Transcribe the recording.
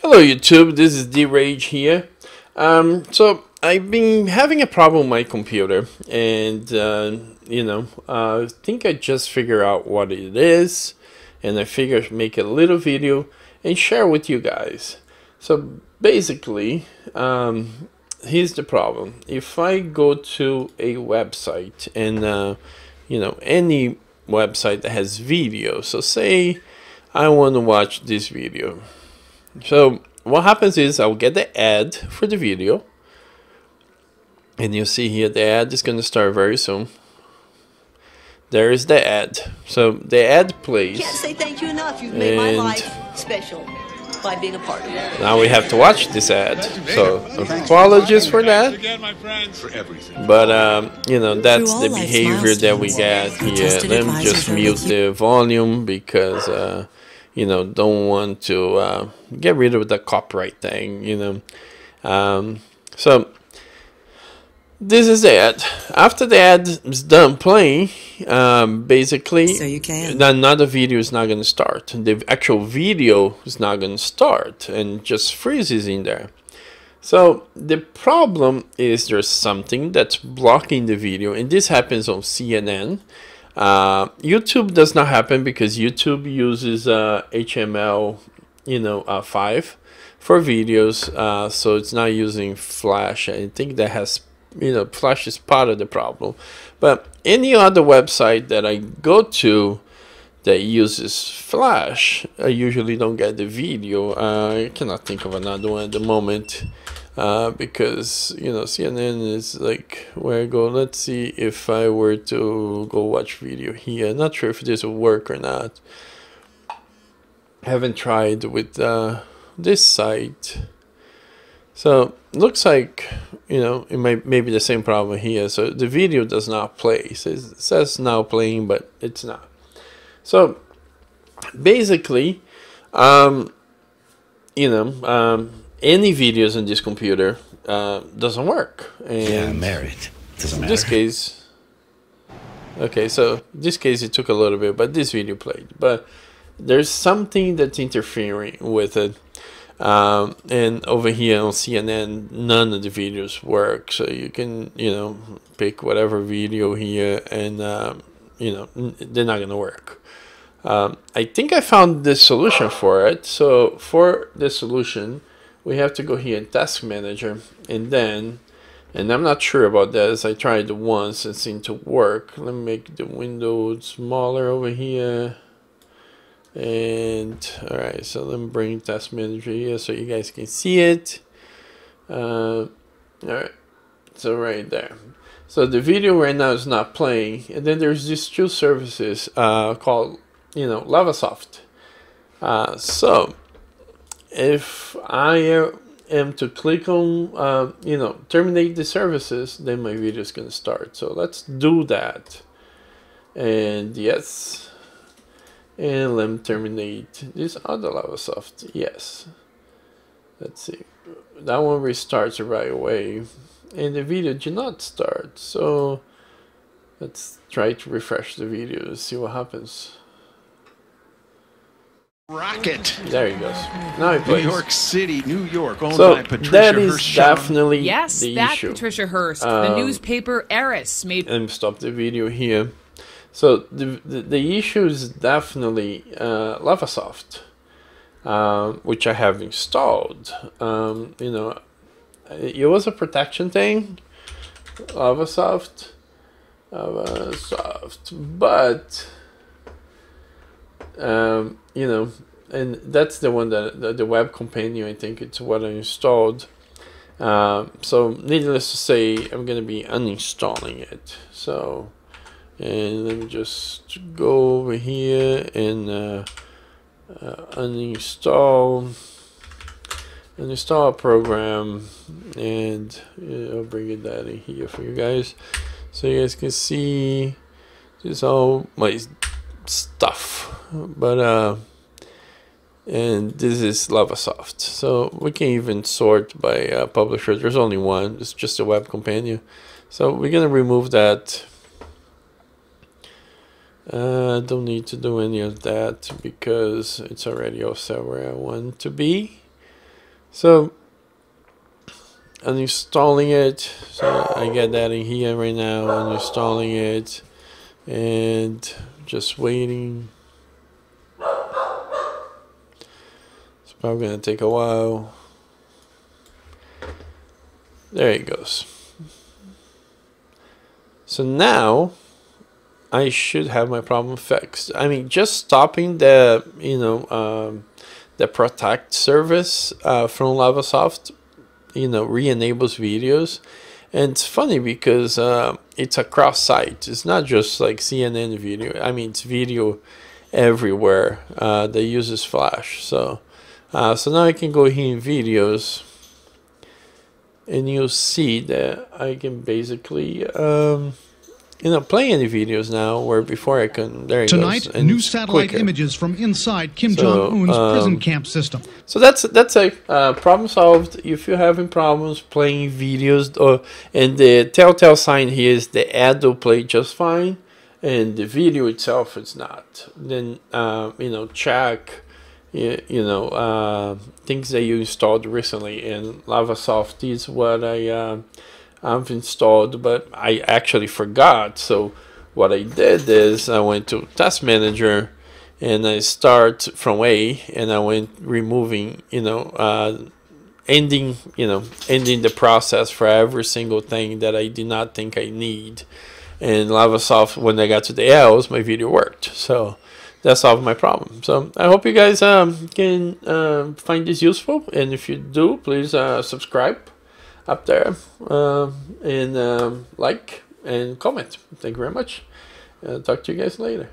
Hello YouTube, this is DeRage here. Um, so I've been having a problem with my computer and uh, you know, uh, I think I just figured out what it is and I figured make a little video and share with you guys. So basically, um, here's the problem. If I go to a website and uh, you know, any website that has video, so say I want to watch this video so what happens is I'll get the ad for the video. And you'll see here the ad is going to start very soon. There is the ad. So the ad plays. Can't say thank you enough. You've made my life special by being a part of it. Now we have to watch this ad. So apologies for that. But um, you know that's the behavior that we get here. Let me just mute the volume because uh, you know don't want to uh, get rid of the copyright thing you know. Um, so this is it after the ad is done playing um, basically so you can. another video is not going to start. The actual video is not going to start and just freezes in there. So the problem is there's something that's blocking the video and this happens on CNN uh, YouTube does not happen because YouTube uses uh, HTML, you know, uh, 5 for videos, uh, so it's not using Flash. I think that has, you know, Flash is part of the problem. But any other website that I go to that uses Flash, I usually don't get the video. Uh, I cannot think of another one at the moment uh, because you know CNN is like where I go. Let's see if I were to go watch video here. Not sure if this will work or not. Haven't tried with uh, this site. So looks like you know it might maybe the same problem here. So the video does not play. Says, it says now playing, but it's not. So basically, um, you know. Um, any videos on this computer uh, doesn't work. And yeah, I'm married. Doesn't matter. In this case, okay, so this case it took a little bit, but this video played. But there's something that's interfering with it. Um, and over here on CNN, none of the videos work. So you can, you know, pick whatever video here, and um, you know, they're not gonna work. Um, I think I found the solution for it. So for the solution, we have to go here in task manager and then and I'm not sure about that as I tried once it seemed to work. Let me make the window smaller over here. And alright so let me bring task manager here so you guys can see it. Uh, alright so right there. So the video right now is not playing and then there's these two services uh, called you know Lavasoft. Uh, so if I am to click on, uh, you know, terminate the services, then my video is going to start. So let's do that. And yes. And let me terminate this other Lavasoft. Yes. Let's see. That one restarts right away. And the video did not start. So let's try to refresh the video to see what happens. Rocket. There he goes. Now he New York City, New York, owned so by Patricia that is Hirschhorn. definitely yes, the that issue. Patricia Hearst, Um, the newspaper heiress, made. And stop the video here. So the the, the issue is definitely uh, Lavasoft, um, which I have installed. Um, you know, it was a protection thing, Lavasoft, Lavasoft, but um, you know, and that's the one that the, the web companion. I think it's what I installed. Um, so needless to say, I'm gonna be uninstalling it. So, and let me just go over here and uh, uh, uninstall uninstall a program, and yeah, I'll bring it that in here for you guys, so you guys can see this all my stuff. But uh, and this is Lavasoft. So we can even sort by uh, publisher. There's only one. It's just a web companion. So we're gonna remove that. Uh, don't need to do any of that because it's already all set where I want to be. So uninstalling it. So I get that in here right now. Uninstalling it and just waiting. It's probably gonna take a while. There it goes. So now I should have my problem fixed. I mean, just stopping the, you know, um, the protect service uh, from Lavasoft, you know, re-enables videos. And it's funny because uh, it's a cross site. It's not just like CNN video. I mean, it's video everywhere uh, that uses Flash. So, uh, so now I can go here in videos and you'll see that I can basically um, you know play any videos now where before I can there tonight goes, Tonight, new satellite quicker. images from inside Kim So, Jong Un's um, prison camp system. So that's that's a uh, problem solved. If you're having problems playing videos, or and the telltale sign here is the ad will play just fine, and the video itself is not. Then uh, you know check, you, you know uh, things that you installed recently, and LavaSoft is what I uh, I've installed, but I actually forgot. So what I did is I went to Task Manager and I start from A and I went removing, you know, uh, ending, you know, ending the process for every single thing that I did not think I need. And LavaSoft, when I got to the L's, my video worked. So that solved my problem. So I hope you guys um, can uh, find this useful. And if you do, please uh, subscribe up there um, and um, like and comment. Thank you very much. Uh, talk to you guys later.